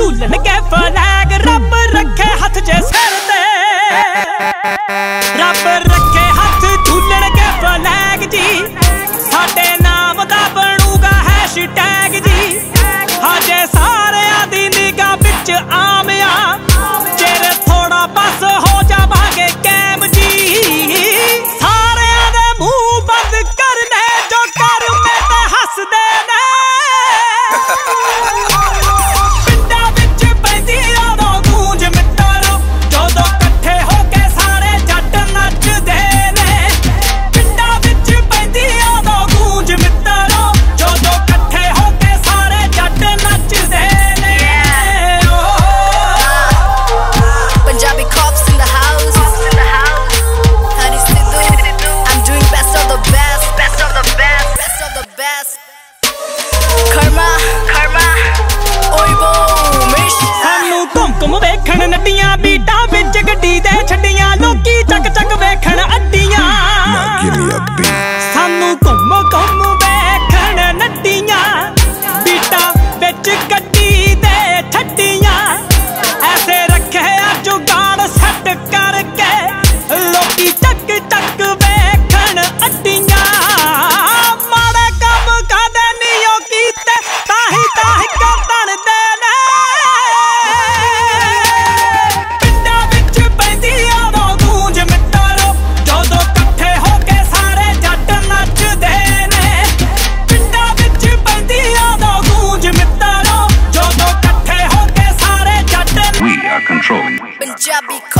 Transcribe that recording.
Flag, ਰੱਬ ਰੱਖੇ ਹੱਥ 'ਚ ਸਿਰ ਤੇ। ਰੱਬ ਰੱਖੇ ਹੱਥ ਝੂਲਣਗੇ ਫਲੈਗ ਜੀ। ਸਾਡੇ ਨਾਮ ਦਾ ਬਣੂਗਾ ਹੈਸ਼ਟੈਗ ਜੀ। ਹਜੇ ਸਾਰਿਆਂ ਦੀ ਨਿਗਾਹ ਵਿੱਚ ਆਮਿਆ ਚਿਰ ਥੋੜਾ ਬਸ ਹੋ ਜਾਵਾਂਗੇ ਕੈਮ ਜੀ। ਘੁੰਮ ਵੇਖਣ ਨੱਡੀਆਂ ਬੀਟਾਂ ਵਿੱਚ ਗੱਡੀ ਦੇ ਛੱਡੀਆਂ ਲੋਕੀ ਚੱਕ ਚੱਕ ਵੇਖਣ ਅੱਡੀਆਂ. ਸਾਨੂੰ ਘੁੰਮ ਘੁੰਮ ਵੇਖਣ ਨੱਡੀਆਂ ਬੀਟਾਂ ਵਿੱਚ ਗੱਡੀ ਦੇ ਛੱਡੀਆਂ ਐਸੇ ਰੱਖਿਆ ਜੁਗਾੜ ਸੱਟ ਕਰਕੇ ਲੋਕੀ ਚੱਕ ਚੱਕ control.